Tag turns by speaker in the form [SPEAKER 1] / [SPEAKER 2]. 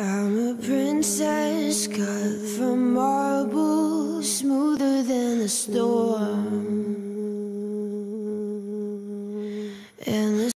[SPEAKER 1] I'm a princess cut from marble, smoother than the storm. And the